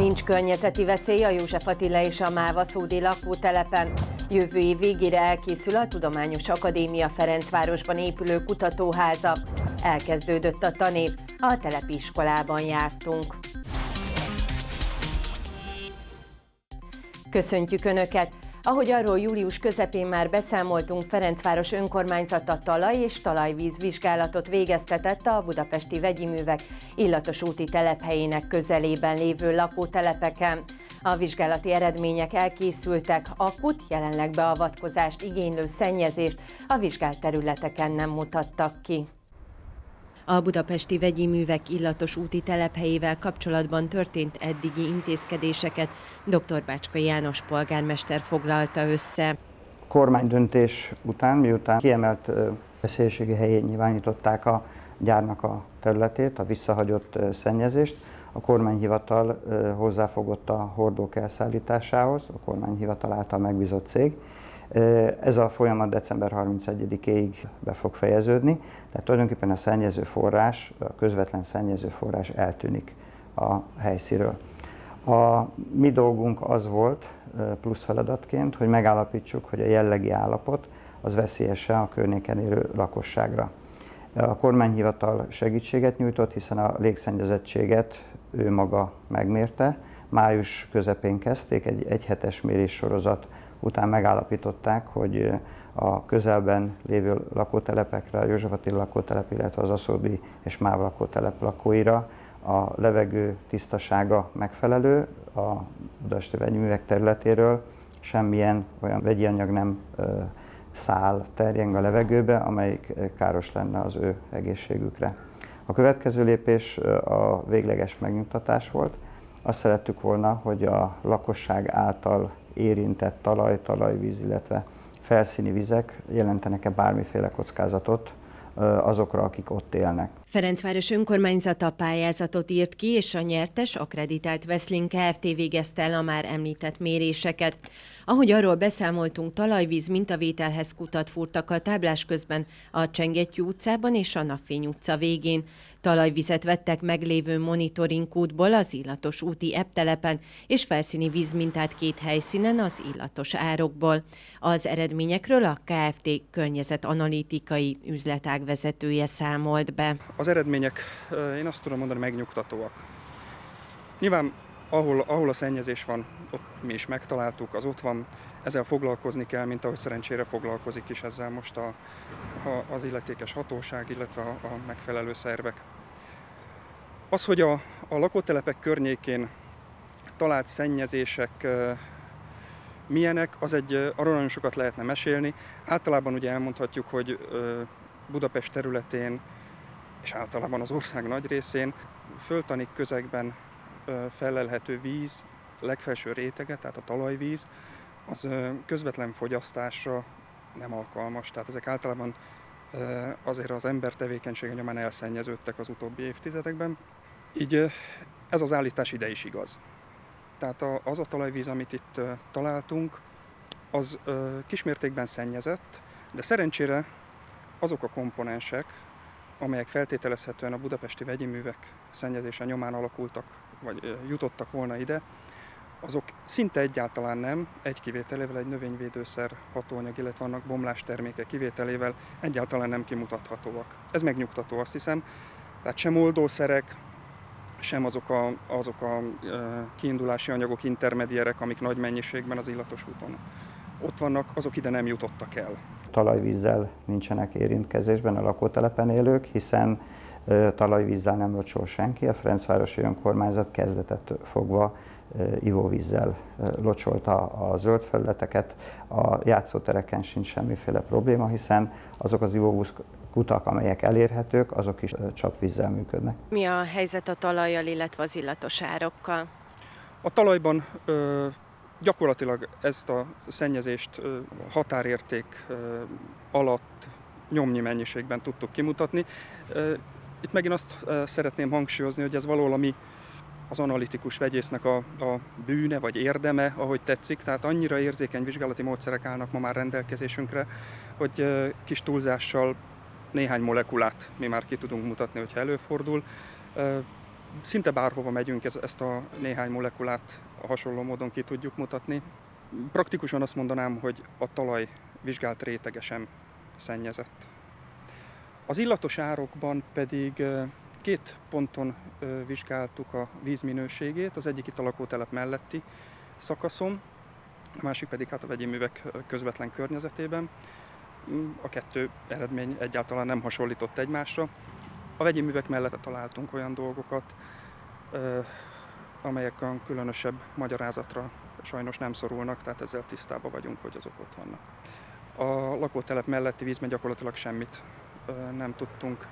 Nincs környezeti veszély a József Attila és a Máva Szódi lakótelepen. Jövő év végére elkészül a Tudományos Akadémia Ferencvárosban épülő kutatóháza. Elkezdődött a tanév, a telepiskolában jártunk. Köszöntjük Önöket! Ahogy arról július közepén már beszámoltunk, Ferencváros önkormányzata talaj- és talajvíz vizsgálatot végeztetett a budapesti vegyi művek illatos úti telephelyének közelében lévő lakótelepeken. A vizsgálati eredmények elkészültek, akut, jelenleg beavatkozást igénylő szennyezést a vizsgált területeken nem mutattak ki. A budapesti vegyi művek illatos úti telephelyével kapcsolatban történt eddigi intézkedéseket dr. Bácska János polgármester foglalta össze. Kormánydöntés után, miután kiemelt veszélységi helyén nyilvánították a gyárnak a területét, a visszahagyott szennyezést, a kormányhivatal hozzáfogott a hordók elszállításához, a kormányhivatal által megbízott cég, ez a folyamat december 31-ig be fog fejeződni, tehát tulajdonképpen a szennyező forrás, a közvetlen szennyező forrás eltűnik a helyszíről. A mi dolgunk az volt plusz feladatként, hogy megállapítsuk, hogy a jellegi állapot az veszélyese a környéken élő lakosságra. A kormányhivatal segítséget nyújtott, hiszen a légszennyezettséget ő maga megmérte. Május közepén kezdték egy egyhetes mérés sorozat után megállapították, hogy a közelben lévő lakótelepekre, a József Attila lakótelep, illetve az Aszódi és Máv lakótelep lakóira a levegő tisztasága megfelelő, a Budapesti vegyművek területéről semmilyen olyan vegyi anyag nem száll, terjeng a levegőbe, amelyik káros lenne az ő egészségükre. A következő lépés a végleges megnyugtatás volt. Azt szerettük volna, hogy a lakosság által érintett talaj, talajvíz, illetve felszíni vizek jelentenek-e bármiféle kockázatot azokra, akik ott élnek. Ferencváros önkormányzata pályázatot írt ki, és a nyertes akreditált Veszlin Kft. végezte el a már említett méréseket. Ahogy arról beszámoltunk, talajvíz mintavételhez kutat fúrtak a táblás közben a Csengettyű utcában és a Napfény utca végén. Talajvizet vettek meglévő monitoring kútból az illatos úti eptelepen, és felszíni vízmintát két helyszínen az illatos árokból. Az eredményekről a KFT környezetanalitikai üzletág vezetője számolt be. Az eredmények, én azt tudom mondani, megnyugtatóak. Nyilván ahol, ahol a szennyezés van, ott mi is megtaláltuk, az ott van, ezzel foglalkozni kell, mint ahogy szerencsére foglalkozik is ezzel most a, a, az illetékes hatóság, illetve a, a megfelelő szervek. Az, hogy a, a lakótelepek környékén talált szennyezések milyenek, az egy, arról nagyon sokat lehetne mesélni. Általában ugye elmondhatjuk, hogy Budapest területén és általában az ország nagy részén föltani közegben felelhető víz legfelső rétege, tehát a talajvíz, az közvetlen fogyasztásra nem alkalmas. Tehát ezek általában azért az ember tevékenysége nyomán elszennyeződtek az utóbbi évtizedekben. Így ez az állítás ide is igaz. Tehát az a talajvíz, amit itt találtunk, az kismértékben szennyezett, de szerencsére azok a komponensek, amelyek feltételezhetően a budapesti vegyi művek szennyezése nyomán alakultak, vagy jutottak volna ide, azok szinte egyáltalán nem, egy kivételével, egy növényvédőszer hatóanyag, illetve vannak bomlás termékek kivételével egyáltalán nem kimutathatóak. Ez megnyugtató, azt hiszem. Tehát sem oldószerek, sem azok a, azok a kiindulási anyagok, intermedierek, amik nagy mennyiségben az illatos úton ott vannak, azok ide nem jutottak el. Talajvízzel nincsenek érintkezésben a lakótelepen élők, hiszen talajvízzel nem locsol senki. A Ferencvárosi Önkormányzat kezdetet fogva ivóvízzel locsolta a zöld felületeket. A játszótereken sincs semmiféle probléma, hiszen azok az ivóvíz kutak, amelyek elérhetők, azok is csapvízzel működnek. Mi a helyzet a talajjal, illetve az illatos árokkal? A talajban ö, gyakorlatilag ezt a szennyezést határérték alatt nyomnyi mennyiségben tudtuk kimutatni. Itt megint azt szeretném hangsúlyozni, hogy ez valahol mi az analitikus vegyésznek a, a bűne vagy érdeme, ahogy tetszik. Tehát annyira érzékeny vizsgálati módszerek állnak ma már rendelkezésünkre, hogy kis túlzással néhány molekulát mi már ki tudunk mutatni, hogyha előfordul. Szinte bárhova megyünk, ezt a néhány molekulát hasonló módon ki tudjuk mutatni. Praktikusan azt mondanám, hogy a talaj vizsgált rétegesen szennyezett. Az illatos árokban pedig két ponton vizsgáltuk a vízminőségét, az egyik itt a lakótelep melletti szakaszon, a másik pedig hát a vegyi művek közvetlen környezetében. A kettő eredmény egyáltalán nem hasonlított egymásra. A vegyi művek mellett találtunk olyan dolgokat, amelyek különösebb magyarázatra sajnos nem szorulnak, tehát ezzel tisztában vagyunk, hogy azok ott vannak. A lakótelep melletti vízben gyakorlatilag semmit nem tudtunk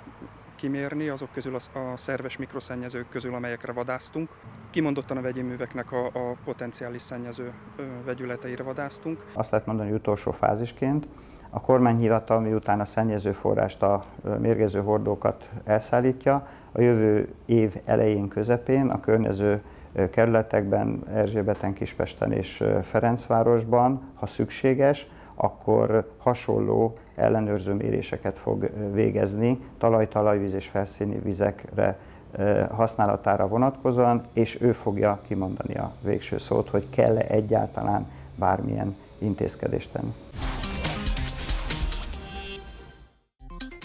kimérni, azok közül a, szerves mikroszennyezők közül, amelyekre vadásztunk. Kimondottan a vegyi műveknek a, a potenciális szennyező vegyületeire vadásztunk. Azt lehet mondani, hogy utolsó fázisként a kormányhivatal miután a szennyező forrást, a mérgező hordókat elszállítja, a jövő év elején, közepén a környező kerületekben, Erzsébeten, Kispesten és Ferencvárosban, ha szükséges, akkor hasonló ellenőrző méréseket fog végezni talaj, talajvíz és felszíni vizekre használatára vonatkozóan, és ő fogja kimondani a végső szót, hogy kell-e egyáltalán bármilyen intézkedést tenni.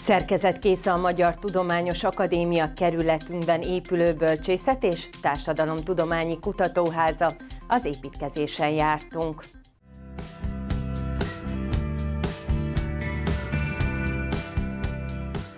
Szerkezetkész a Magyar Tudományos Akadémia kerületünkben épülő bölcsészet és társadalomtudományi kutatóháza. Az építkezésen jártunk.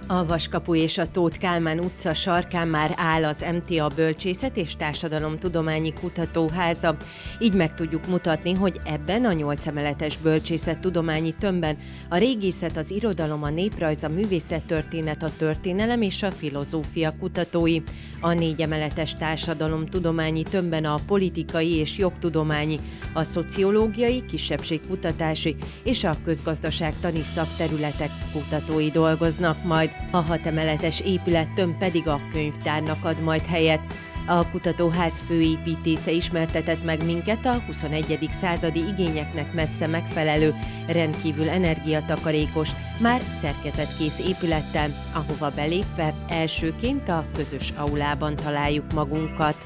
A Vaskapu és a Tóth Kálmán utca sarkán már áll az MTA Bölcsészet és Társadalomtudományi Kutatóháza. Így meg tudjuk mutatni, hogy ebben a nyolc emeletes bölcsészet tudományi tömbben a régészet, az irodalom, a néprajz, a művészettörténet, a történelem és a filozófia kutatói. A négy emeletes társadalomtudományi tömbben a politikai és jogtudományi, a szociológiai, kisebbségkutatási és a közgazdaságtani szakterületek kutatói dolgoznak majd. A hat emeletes épülettömb pedig a könyvtárnak ad majd helyet. A kutatóház főépítésze ismertetett meg minket a 21. századi igényeknek messze megfelelő, rendkívül energiatakarékos, már szerkezetkész épülettel, ahova belépve elsőként a közös aulában találjuk magunkat.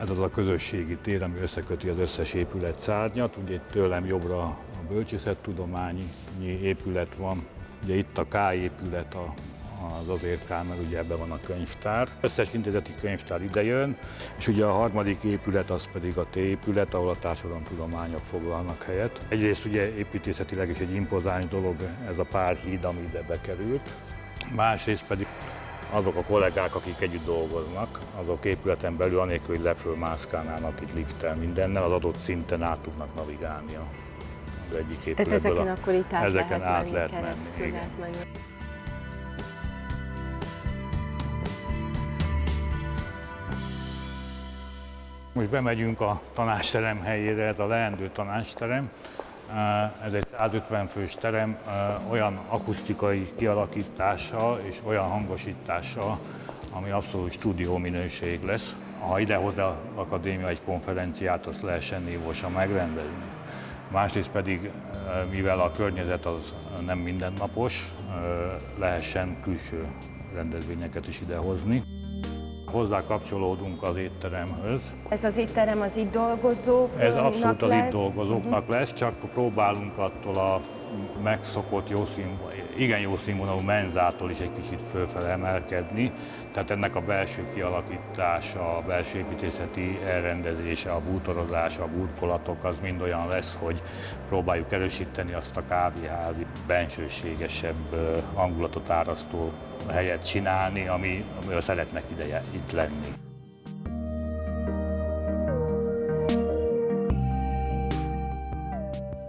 Ez az a közösségi tér, ami összeköti az összes épület szárnyat. Ugye itt tőlem jobbra a bölcsészettudományi épület van, ugye itt a K épület, a az azért kár, mert ugye ebben van a könyvtár. Összes intézeti könyvtár idejön, és ugye a harmadik épület az pedig a T épület, ahol a társadalomtudományok foglalnak helyet. Egyrészt ugye építészetileg is egy impozáns dolog ez a pár híd, ami ide bekerült. Másrészt pedig azok a kollégák, akik együtt dolgoznak, azok épületen belül, anélkül, hogy lefölmászkálnának itt lifttel mindennel, az adott szinten át tudnak navigálni egyik épületből. Tehát ezeken akkor itt át ezeken lehet át lehet menni, lehet igen. menni. Most bemegyünk a tanácsterem helyére, ez a leendő tanácsterem. Ez egy 150 fős terem, olyan akusztikai kialakítása és olyan hangosítása, ami abszolút stúdió minőség lesz. Ha idehoz az akadémia egy konferenciát, azt lehessen névosan megrendezni. Másrészt pedig, mivel a környezet az nem mindennapos, lehessen külső rendezvényeket is idehozni. Hozzá kapcsolódunk az étteremhöz. Ez az étterem az itt dolgozóknak Ez abszolút az lesz. itt dolgozóknak lesz, csak próbálunk attól a megszokott jó színvonalú, igen jó színvonalú menzától is egy kicsit fölfele emelkedni. Tehát ennek a belső kialakítása, a belső építészeti elrendezése, a bútorozása, a búrkolatok az mind olyan lesz, hogy próbáljuk erősíteni azt a kávéházi bensőségesebb hangulatot árasztó helyet csinálni, ami, amivel szeretnek ideje itt lenni.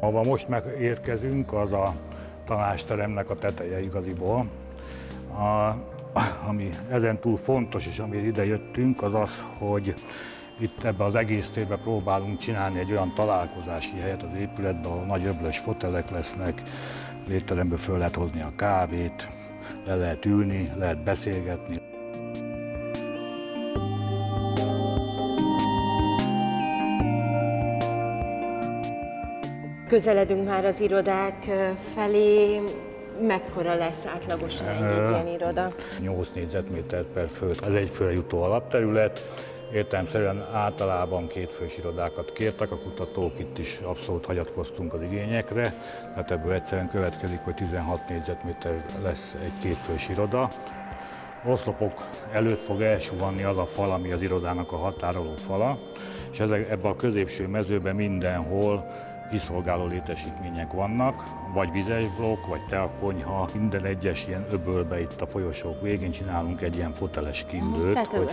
Ahova most megérkezünk, az a tanásteremnek a teteje igaziból. A, ami ezen túl fontos, és amiért ide jöttünk, az az, hogy itt ebbe az egész térbe próbálunk csinálni egy olyan találkozási helyet az épületben, ahol nagy öblös fotelek lesznek, az étteremből föl lehet hozni a kávét, le lehet ülni, lehet beszélgetni. Közeledünk már az irodák felé. Mekkora lesz átlagosan egy ilyen iroda? 8 négyzetméter per fő. Ez egy főre jutó alapterület. Értelemszerűen általában kétfős irodákat kértek, a kutatók itt is abszolút hagyatkoztunk az igényekre, tehát ebből egyszerűen következik, hogy 16 négyzetméter lesz egy kétfős iroda. Oszlopok előtt fog elsuhanni az a fal, ami az irodának a határoló fala, és ebben a középső mezőben mindenhol kiszolgáló létesítmények vannak, vagy vizes blokk, vagy teakonyha, minden egyes ilyen öbölbe itt a folyosók végén csinálunk egy ilyen foteles kindőt, Tehát hogy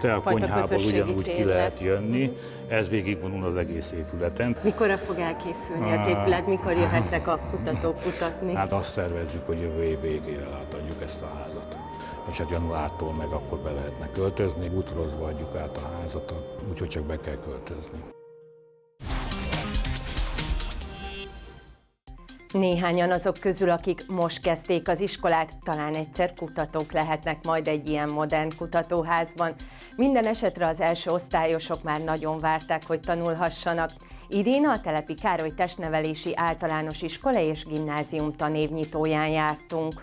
teakonyhából ugyanúgy tér ki lehet lesz. jönni, ez végigvonul az egész épületen. Mikorra fog elkészülni az épület, mikor jöhetnek a kutatók kutatni? Hát azt tervezzük, hogy jövő év végére átadjuk ezt a házat. És hát januártól meg akkor be lehetne költözni, útrozva adjuk át a házat, úgyhogy csak be kell költözni. Néhányan azok közül, akik most kezdték az iskolát, talán egyszer kutatók lehetnek majd egy ilyen modern kutatóházban. Minden esetre az első osztályosok már nagyon várták, hogy tanulhassanak. Idén a Telepi Károly Testnevelési Általános Iskola és Gimnázium tanévnyitóján jártunk.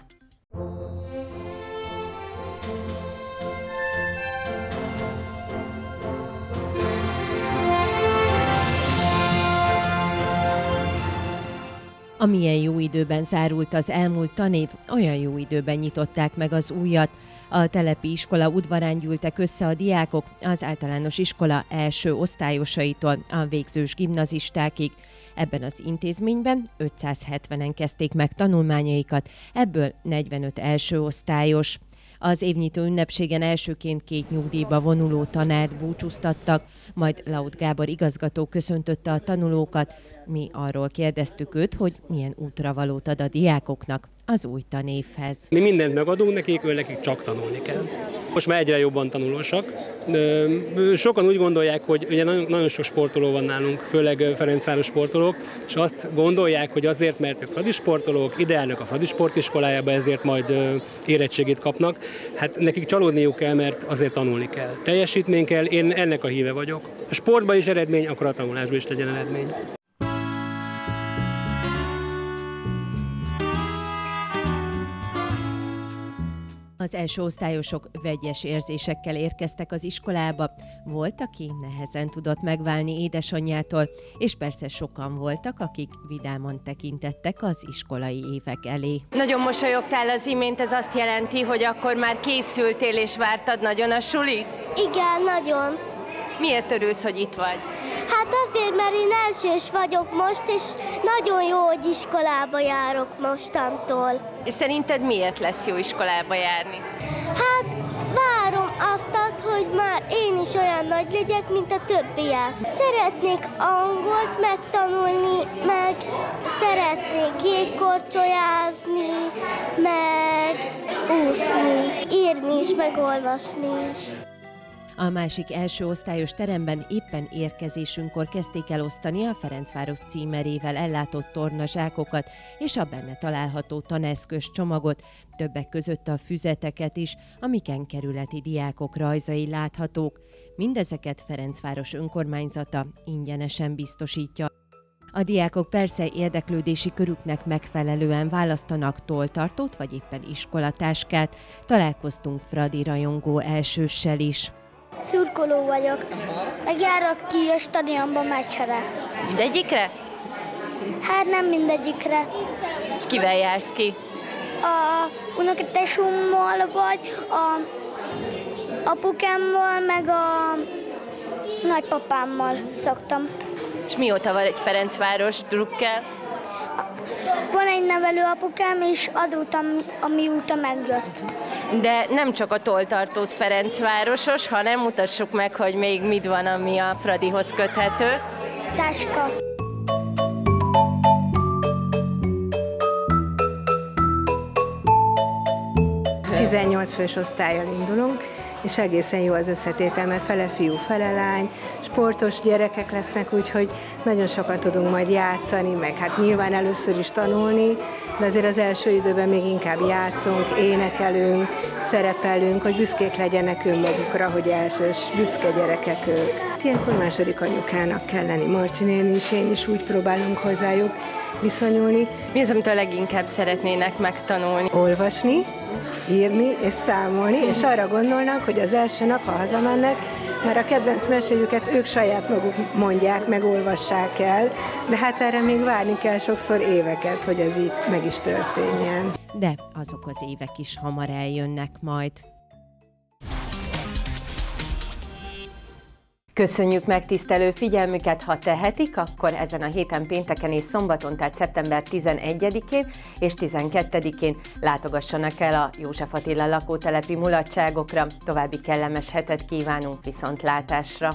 Amilyen jó időben zárult az elmúlt tanév, olyan jó időben nyitották meg az újat. A telepi iskola udvarán gyűltek össze a diákok az általános iskola első osztályosaitól a végzős gimnazistákig. Ebben az intézményben 570-en kezdték meg tanulmányaikat, ebből 45 első osztályos. Az évnyitó ünnepségen elsőként két nyugdíjba vonuló tanárt búcsúztattak, majd Laut Gábor igazgató köszöntötte a tanulókat. Mi arról kérdeztük őt, hogy milyen útravalót ad a diákoknak az új tanévhez. Mi mindent megadunk nekik, ő nekik csak tanulni kell. Most már egyre jobban tanulósak. Sokan úgy gondolják, hogy ugye nagyon, nagyon sok sportoló van nálunk, főleg Ferencváros sportolók, és azt gondolják, hogy azért, mert ők fradi sportolók, ideálnak a fradi sportiskolájába, ezért majd érettségét kapnak. Hát nekik csalódniuk kell, mert azért tanulni kell. Teljesítmény kell, én ennek a híve vagyok. A sportban is eredmény, akkor a tanulásban is legyen eredmény. Az első osztályosok vegyes érzésekkel érkeztek az iskolába. Volt, aki nehezen tudott megválni édesanyjától, és persze sokan voltak, akik vidáman tekintettek az iskolai évek elé. Nagyon mosolyogtál az imént, ez azt jelenti, hogy akkor már készültél és vártad nagyon a sulit? Igen, nagyon. Miért örülsz, hogy itt vagy? Hát azért, mert én elsős vagyok most, és nagyon jó, hogy iskolába járok mostantól. És szerinted miért lesz jó iskolába járni? Hát várom azt, hogy már én is olyan nagy legyek, mint a többiek. Szeretnék angolt megtanulni, meg szeretnék jégkorcsolyázni, meg úszni, írni is, meg olvasni is. A másik első osztályos teremben éppen érkezésünkkor kezdték el osztani a Ferencváros címerével ellátott tornazsákokat és a benne található taneszkös csomagot, többek között a füzeteket is, amiken kerületi diákok rajzai láthatók. Mindezeket Ferencváros önkormányzata ingyenesen biztosítja. A diákok persze érdeklődési körüknek megfelelően választanak tolltartót vagy éppen iskolatáskát. Találkoztunk Fradi rajongó elsőssel is. Szurkoló vagyok. Megjárok ki a stadionba meccsre. Mindegyikre? Hát nem mindegyikre. És kivel jársz ki? A unokatesummal, vagy a apukámmal, meg a nagypapámmal szoktam. És mióta van egy Ferencváros drukkel? Van egy nevelő apukám, és azóta, amióta megjött. De nem csak a tolltartót Ferencvárosos, hanem mutassuk meg, hogy még mit van, ami a Fradihoz köthető. Táska. 18 fős osztályjal indulunk, és egészen jó az összetétel, mert fele fiú, fele lány, sportos gyerekek lesznek, úgyhogy nagyon sokat tudunk majd játszani, meg hát nyilván először is tanulni, de azért az első időben még inkább játszunk, énekelünk, szerepelünk, hogy büszkék legyenek önmagukra, hogy elsős, büszke gyerekek ők. Ilyenkor második anyukának kell lenni, Marcsi is, én is úgy próbálunk hozzájuk, viszonyulni. Mi az, amit a leginkább szeretnének megtanulni? Olvasni, írni és számolni, és arra gondolnak, hogy az első nap, ha hazamennek, mert a kedvenc meséjüket ők saját maguk mondják, meg olvassák el, de hát erre még várni kell sokszor éveket, hogy ez így meg is történjen. De azok az évek is hamar eljönnek majd. Köszönjük megtisztelő figyelmüket, ha tehetik, akkor ezen a héten pénteken és szombaton, tehát szeptember 11-én és 12-én látogassanak el a József Attila lakótelepi mulatságokra. További kellemes hetet kívánunk viszontlátásra!